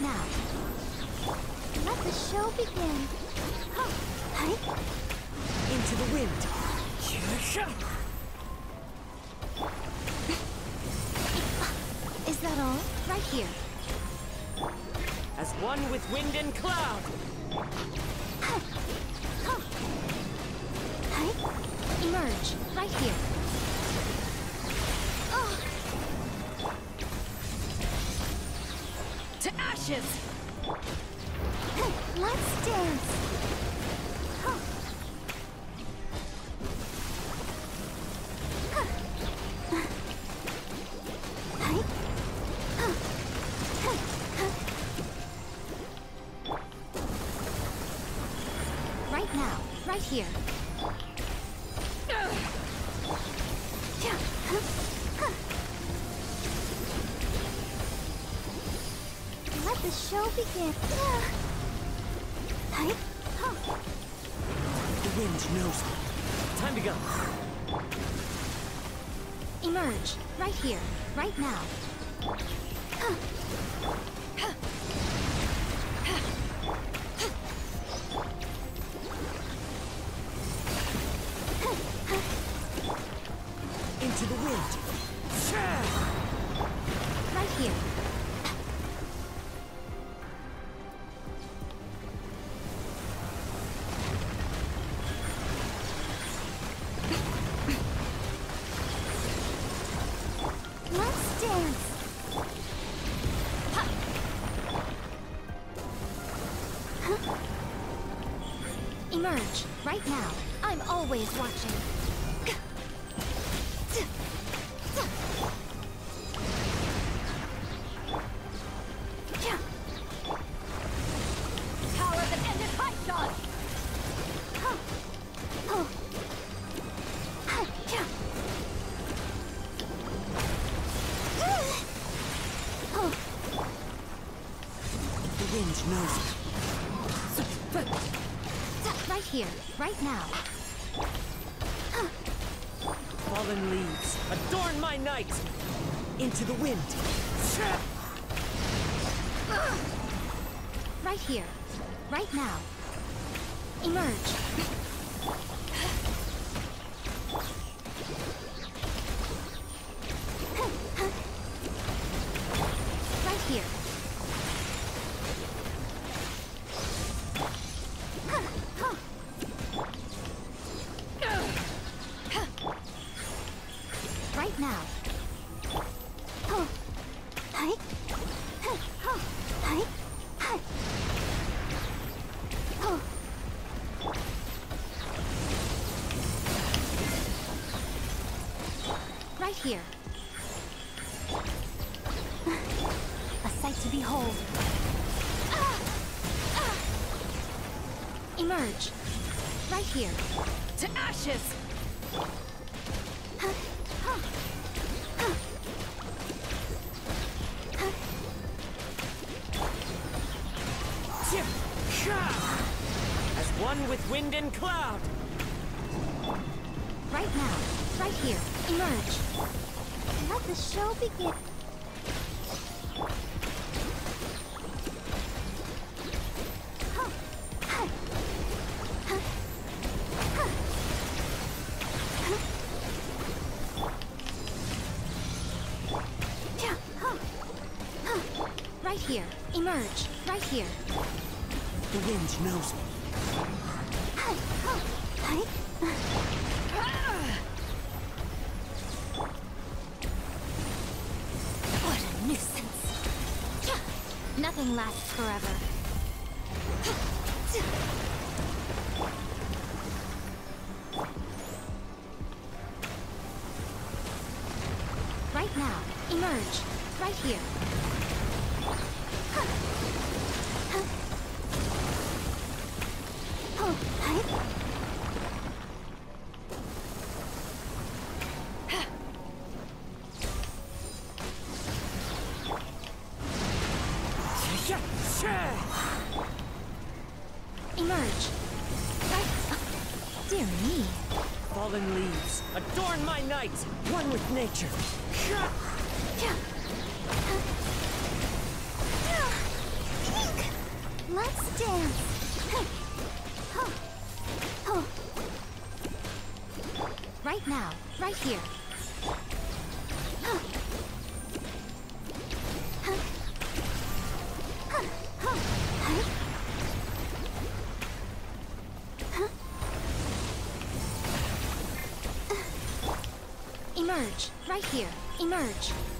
now. Let the show begin. Into the wind. Is that all? Right here. As one with wind and cloud. Emerge. Right here. Hey, let's dance. Right now, right here. The show begin. Yeah. Hi. Huh. The wind knows me. Time to go. Emerge. Right here. Right now. Into the wind. Right here. Emerge right now. I'm always watching. Power. The wind knows me. Right here. Right now. Fallen leaves. Adorn my night. Into the wind. Right here. Right now. Emerge. Right here. A sight to behold. Emerge. Right here. To ashes! As one with wind and cloud. Right now. Right here. Emerge. Let the show begin. Right here. Emerge. Right here. The wind knows me. What a nuisance. Nothing lasts forever. Right now. Emerge. Right here. Emerge. Right. Dear me. Fallen leaves. Adorn my night. One with nature. Yeah. Let's dance. Right now, right here. Emerge, right here. Emerge.